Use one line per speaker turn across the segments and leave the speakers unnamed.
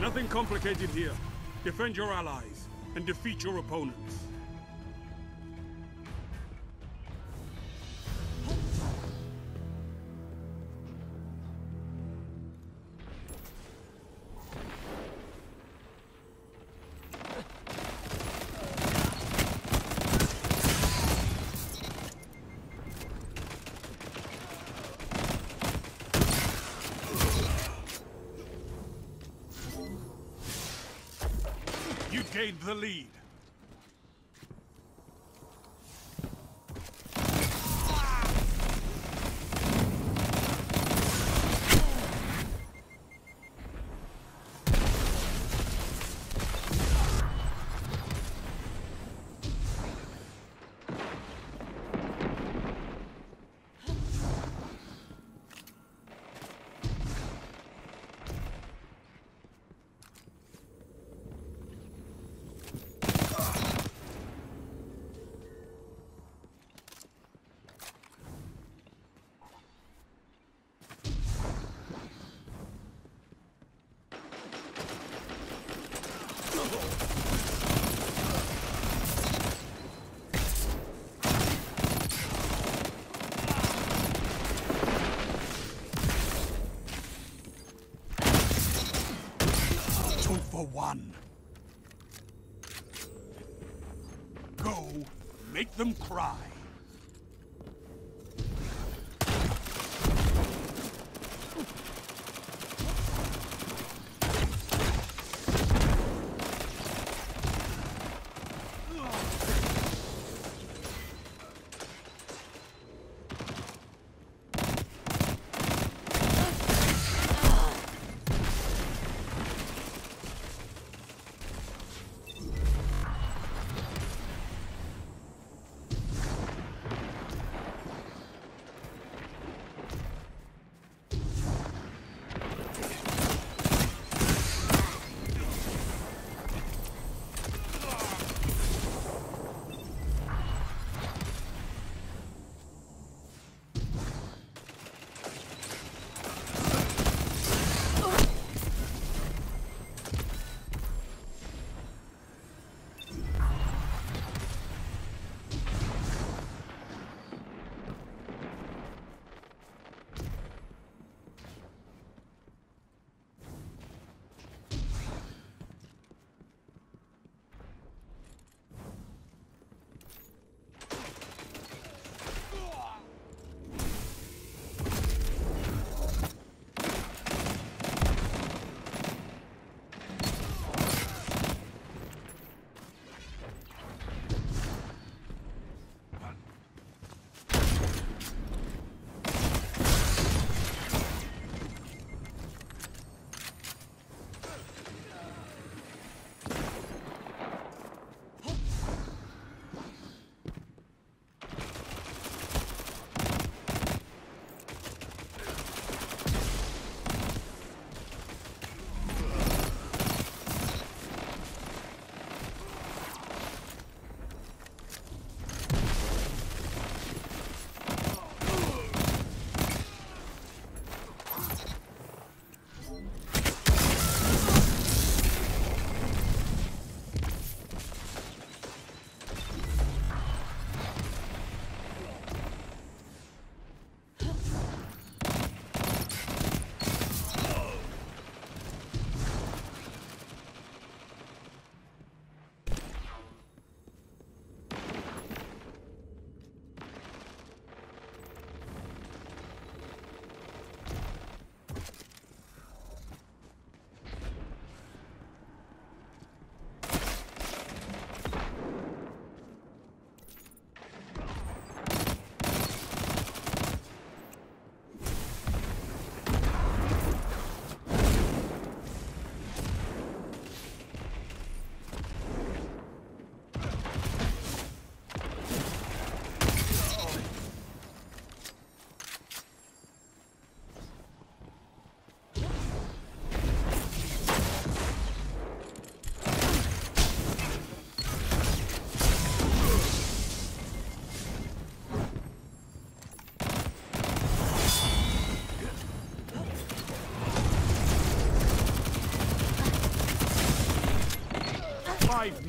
Nothing complicated here. Defend your allies and defeat your opponents. You gained the lead. Two for one. Go, make them cry.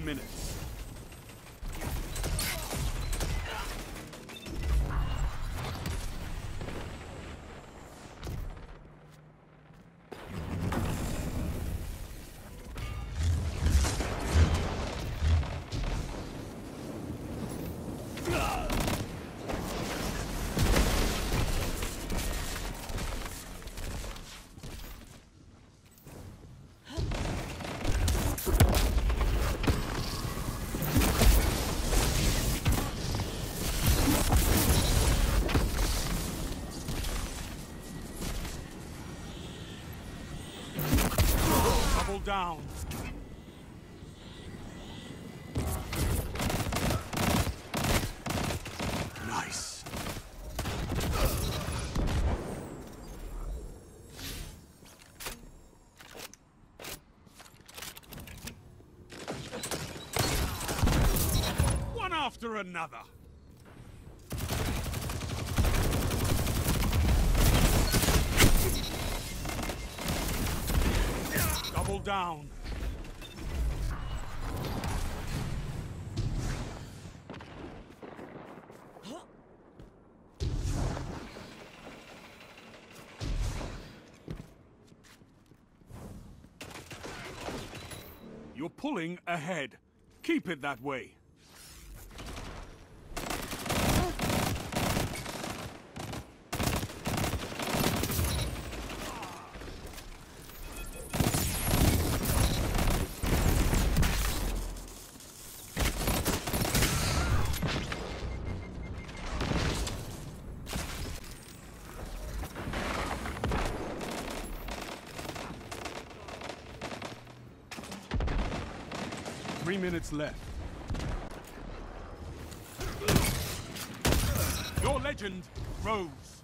Minutes. Down. Nice. One after another. Down. You're pulling ahead. Keep it that way. Minutes left. Your legend grows.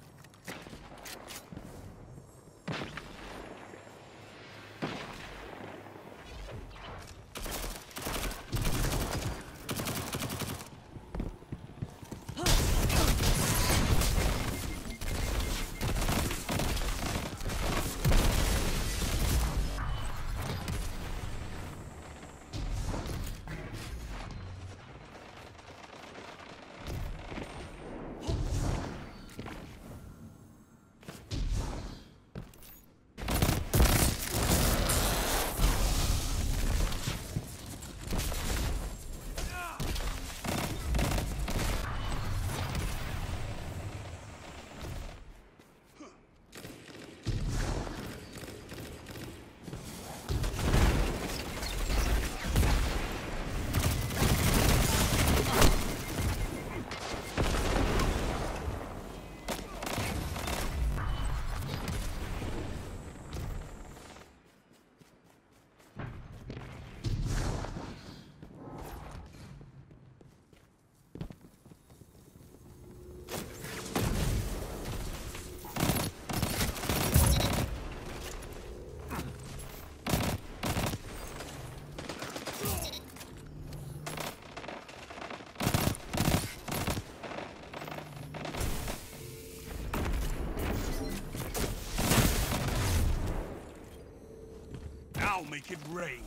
Make it rain.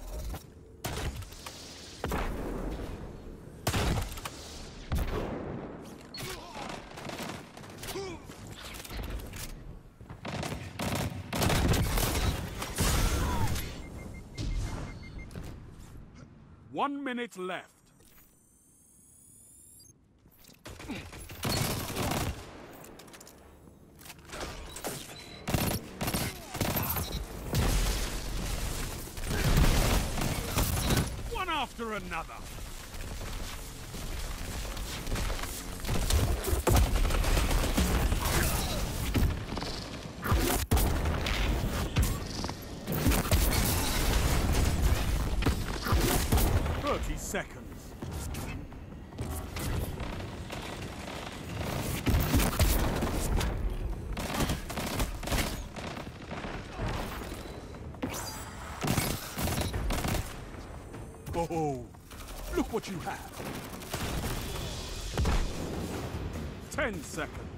One minute left. One after another. Oh, look what you have. Ten seconds.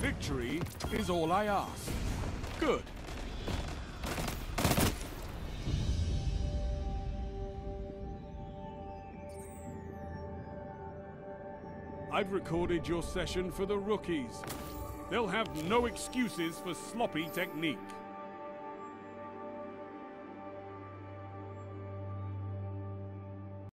victory is all I ask. Good. I've recorded your session for the rookies. They'll have no excuses for sloppy technique.